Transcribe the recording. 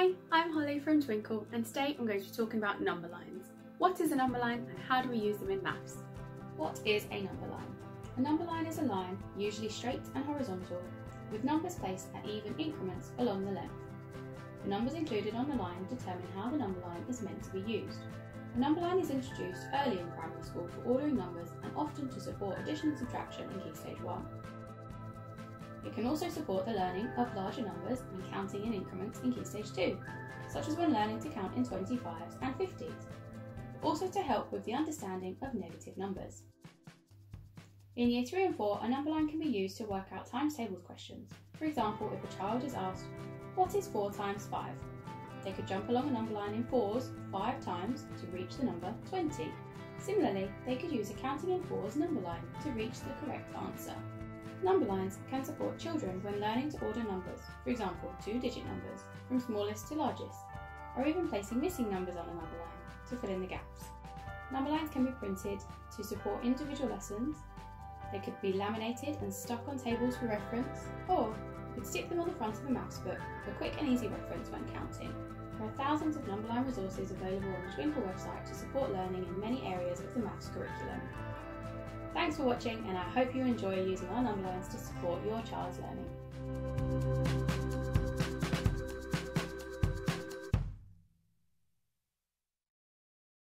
I'm Holly from Twinkl and today I'm going to be talking about number lines. What is a number line and how do we use them in maths? What is a number line? A number line is a line, usually straight and horizontal, with numbers placed at even increments along the length. The numbers included on the line determine how the number line is meant to be used. A number line is introduced early in primary school for ordering numbers and often to support addition and subtraction in Key Stage 1. It can also support the learning of larger numbers and counting in increments in Key Stage 2, such as when learning to count in 25s and 50s, also to help with the understanding of negative numbers. In Year 3 and 4, a number line can be used to work out times tables questions. For example, if a child is asked, what is 4 times 5? They could jump along a number line in fours 5 times to reach the number 20. Similarly, they could use a counting in fours number line to reach the correct answer. Number lines can support children when learning to order numbers, for example, two-digit numbers, from smallest to largest, or even placing missing numbers on a number line to fill in the gaps. Number lines can be printed to support individual lessons, they could be laminated and stuck on tables for reference, or you could stick them on the front of a maths book for quick and easy reference when counting. There are thousands of number line resources available on the Twinkl website to support learning in many areas of the maths curriculum. Thanks for watching and I hope you enjoy using our number lines to support your child's learning.